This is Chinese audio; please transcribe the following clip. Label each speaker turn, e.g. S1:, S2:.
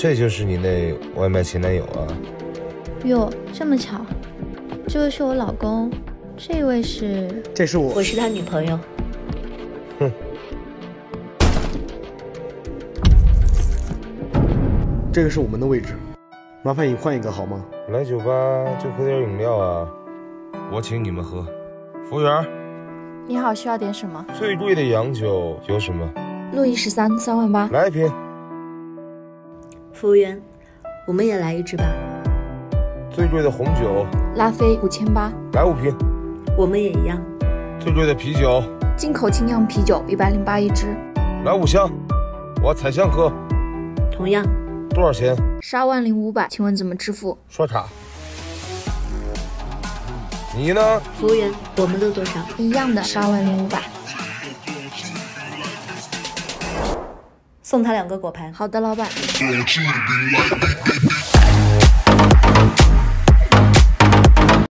S1: 这就是你那外卖前男友啊？
S2: 哟，这么巧，这位是我老公，这位是……
S3: 这是我，
S4: 我是他女朋友。
S1: 哼，
S3: 这个是我们的位置，麻烦你换一个好吗？
S1: 来酒吧就喝点饮料啊，我请你们喝。服务员，
S5: 你好，需要点什么？
S1: 最贵的洋酒有什么？
S5: 路易十三，三万八。
S1: 来一瓶。
S4: 服务员，我们也来一支吧。
S1: 最贵的红酒，
S5: 拉菲五千八，
S1: 来五瓶。
S4: 我们也一样。
S1: 最贵的啤酒，
S5: 进口精酿啤酒一百零八一支，
S1: 来五箱，我采香喝。
S4: 同样。
S1: 多少钱？
S5: 十二万零五百，请问怎么支付？
S1: 刷卡。你呢？
S4: 服务员，我们的多少？
S5: 一样的，十二万零五百。
S4: 送他两个果盘。
S5: 好的，老板。